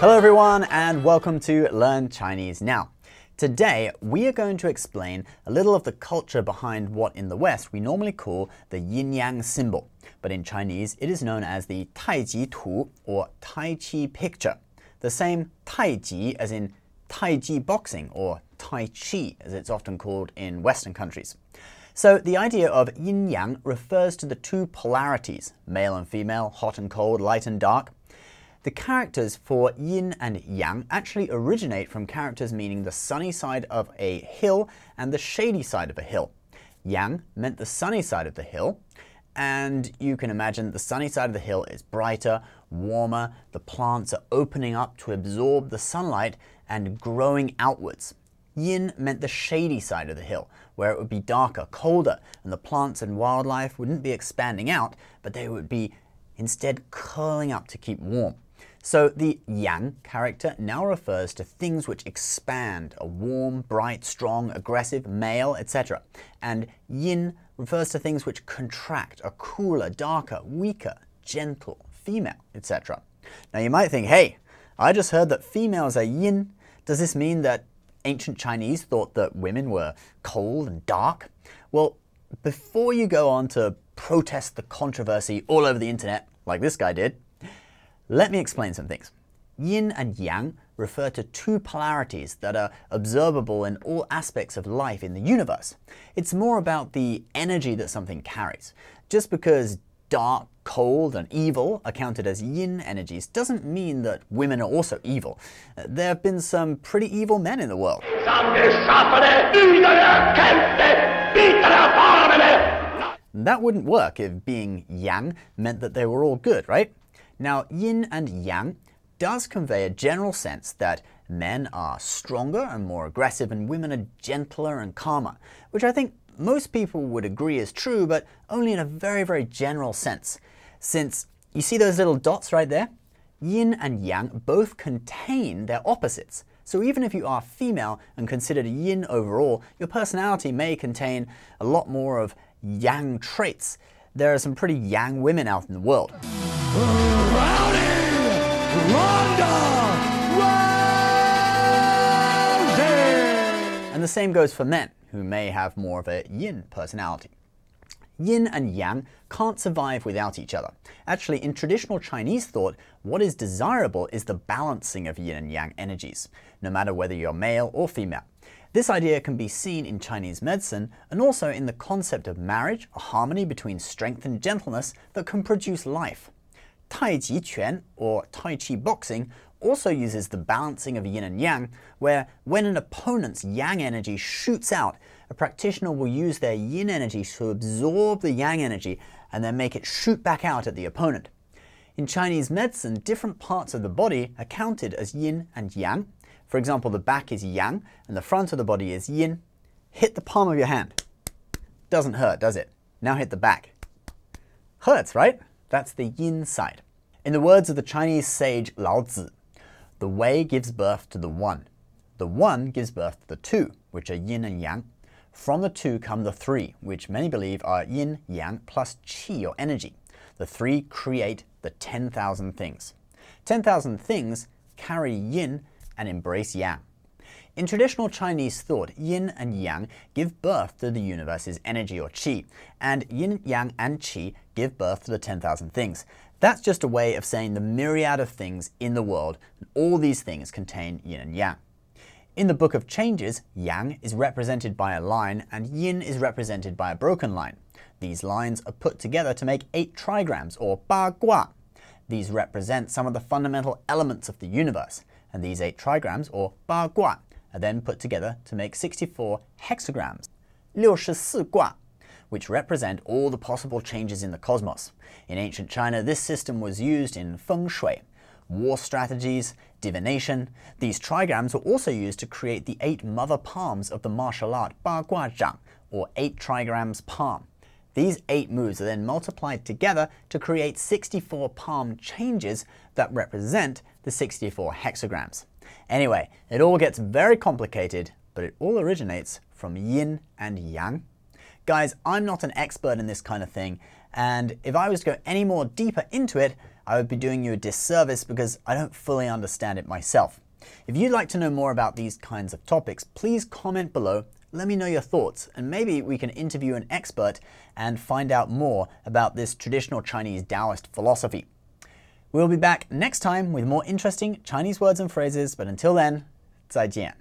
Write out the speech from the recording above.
Hello, everyone, and welcome to Learn Chinese Now. Today, we are going to explain a little of the culture behind what in the West we normally call the yin yang symbol, but in Chinese it is known as the Tai Taiji Tu or Tai Chi picture. The same Tai Taiji as in Taiji boxing or Tai Chi as it's often called in Western countries. So the idea of yin yang refers to the two polarities, male and female, hot and cold, light and dark. The characters for yin and yang actually originate from characters meaning the sunny side of a hill and the shady side of a hill. Yang meant the sunny side of the hill, and you can imagine the sunny side of the hill is brighter, warmer, the plants are opening up to absorb the sunlight and growing outwards. Yin meant the shady side of the hill, where it would be darker, colder, and the plants and wildlife wouldn't be expanding out, but they would be instead curling up to keep warm. So the yang character now refers to things which expand, are warm, bright, strong, aggressive, male, etc. And yin refers to things which contract, are cooler, darker, weaker, gentle, female, etc. Now you might think, hey, I just heard that females are yin. Does this mean that ancient Chinese thought that women were cold and dark? Well, before you go on to protest the controversy all over the internet, like this guy did, let me explain some things. Yin and yang refer to two polarities that are observable in all aspects of life in the universe. It's more about the energy that something carries. Just because dark, cold, and evil are counted as yin energies doesn't mean that women are also evil. Uh, there have been some pretty evil men in the world. That wouldn't work if being yang meant that they were all good, right? Now, yin and yang does convey a general sense that men are stronger and more aggressive and women are gentler and calmer, which I think most people would agree is true, but only in a very, very general sense. Since you see those little dots right there? Yin and yang both contain their opposites. So even if you are female and considered yin overall, your personality may contain a lot more of yang traits. There are some pretty yang women out in the world. And the same goes for men, who may have more of a yin personality. Yin and yang can't survive without each other. Actually, in traditional Chinese thought, what is desirable is the balancing of yin and yang energies, no matter whether you're male or female. This idea can be seen in Chinese medicine and also in the concept of marriage, a harmony between strength and gentleness that can produce life. Tai Chi Quan, or Tai Chi boxing, also uses the balancing of yin and yang, where when an opponent's yang energy shoots out, a practitioner will use their yin energy to absorb the yang energy and then make it shoot back out at the opponent. In Chinese medicine, different parts of the body are counted as yin and yang. For example, the back is yang and the front of the body is yin. Hit the palm of your hand. Doesn't hurt, does it? Now hit the back. Hurts, right? That's the yin side. In the words of the Chinese sage Lao Tzu, the way gives birth to the one. The one gives birth to the two, which are yin and yang. From the two come the three, which many believe are yin, yang, plus qi or energy. The three create the 10,000 things. 10,000 things carry yin and embrace yang. In traditional Chinese thought, yin and yang give birth to the universe's energy or qi, and yin, yang, and qi give birth to the 10,000 things. That's just a way of saying the myriad of things in the world, and all these things contain yin and yang. In the Book of Changes, yang is represented by a line and yin is represented by a broken line. These lines are put together to make eight trigrams, or ba gua. These represent some of the fundamental elements of the universe, and these eight trigrams, or ba gua, are then put together to make 64 hexagrams, 64卦, which represent all the possible changes in the cosmos. In ancient China, this system was used in feng shui, war strategies, divination. These trigrams were also used to create the eight mother palms of the martial art Ba Gua Zhang, or eight trigrams palm. These eight moves are then multiplied together to create 64 palm changes that represent the 64 hexagrams. Anyway, it all gets very complicated, but it all originates from yin and yang. Guys, I'm not an expert in this kind of thing, and if I was to go any more deeper into it, I would be doing you a disservice because I don't fully understand it myself. If you'd like to know more about these kinds of topics, please comment below, let me know your thoughts, and maybe we can interview an expert and find out more about this traditional Chinese Taoist philosophy. We'll be back next time with more interesting Chinese words and phrases, but until then, 再见。